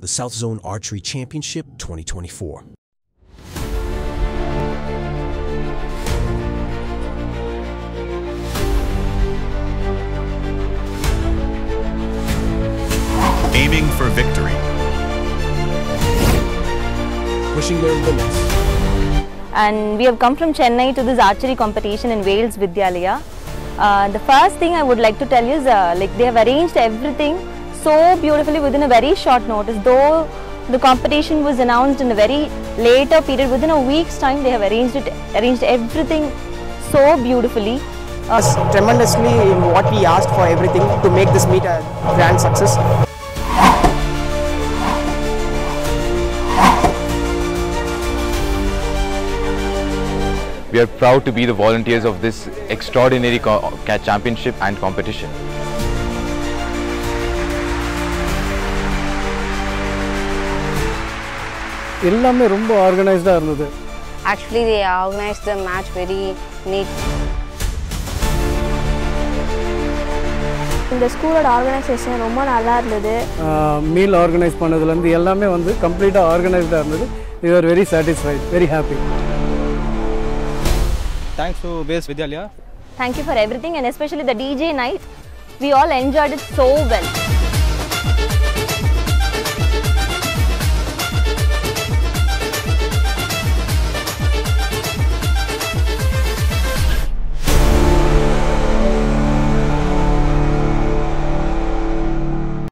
the South Zone Archery Championship 2024. Aiming for victory. Pushing their limits. and we have come from Chennai to this archery competition in Vels Vidhyalaya. Uh, the first thing I would like to tell you is uh, like they have arranged everything so beautifully within a very short notice. Though the competition was announced in a very later period, within a week's time they have arranged it, arranged everything so beautifully. Uh, us tremendously in what we asked for everything to make this meet a grand success. We are proud to be the volunteers of this extraordinary co- championship and competition. எல்லாமே ரொம்ப ஆர்கனைஸ்டாக இருந்தது. Actually they organise the match very neat இந்த ஸ்கூலோட organisation ரொம்ப நல்லா இருந்தது. Meal organise பண்ணதுலேருந்து எல்லாமே வந்து கம்ப்ளீட்டாக ஆர்கனைஸ்டாக இருந்தது. We are very satisfied very happy thanks to Pace Vidyalaya thank you for everything and especially the DJ night we all enjoyed it so well